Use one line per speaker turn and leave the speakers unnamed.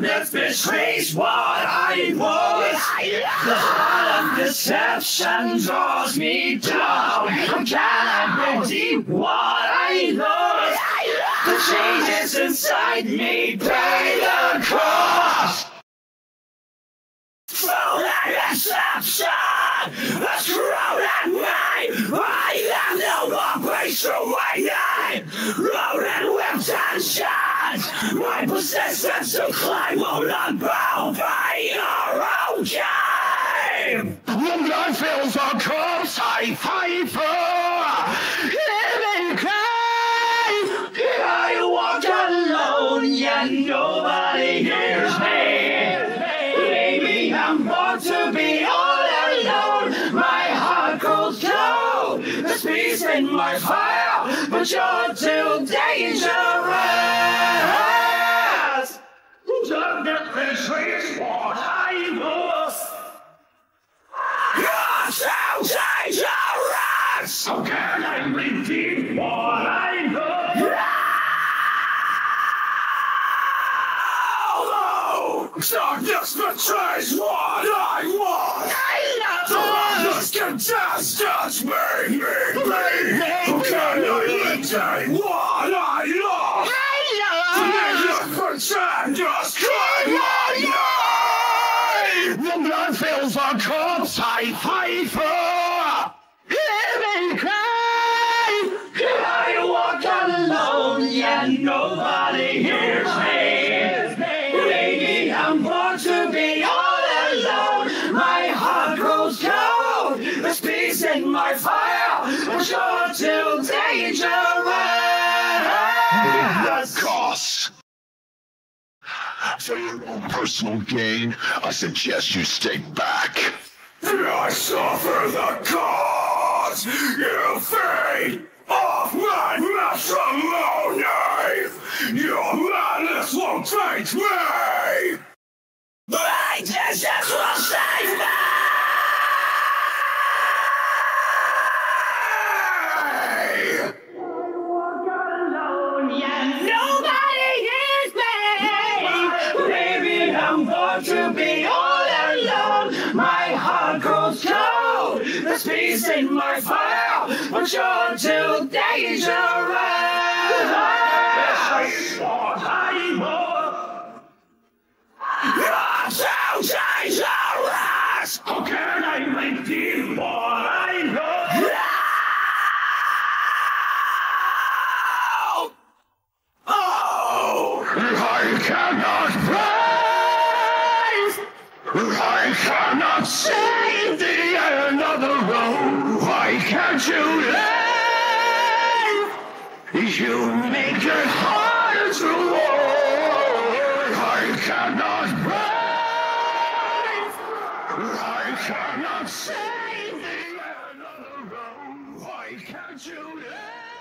darkness betrays what I was. The heart of deception draws me down. Can I redeem what I lost? The changes inside me pay the cost. Through that deception, that's thrown at me. I have no more place to wait. Loaded with tension, my persistence to climb will not unbound by your own game.
When blood fills our cups, I fight for living Christ.
I walk alone, yet nobody hears me. Maybe I'm born to be all alone. My heart grows cold. There's peace in my fire, but you're too dangerous.
Darkness betrays what I was.
You're so dangerous.
How can I redeem what I lost?
Darkness betrays what I want. Darkness can just touch me, me, me. Retain what I lost? Darkness pretend just cry my name.
When blood fills our cups, I fight for living Christ.
I walk alone, yet nobody hears me. Maybe I'm born to be all alone. My heart grows cold. There's peace in my fire, but you're too dangerous.
cost. For your own personal gain, I suggest you stay back.
I suffer the cost. You fade off my matrimony. Your madness won't change me. My heart grows cold. There's peace in my fire, but you're too dangerous.
I cannot see the end of the road. Why can't you live? You make it hard to walk. I cannot breathe. I cannot see the end of the road. Why can't you live?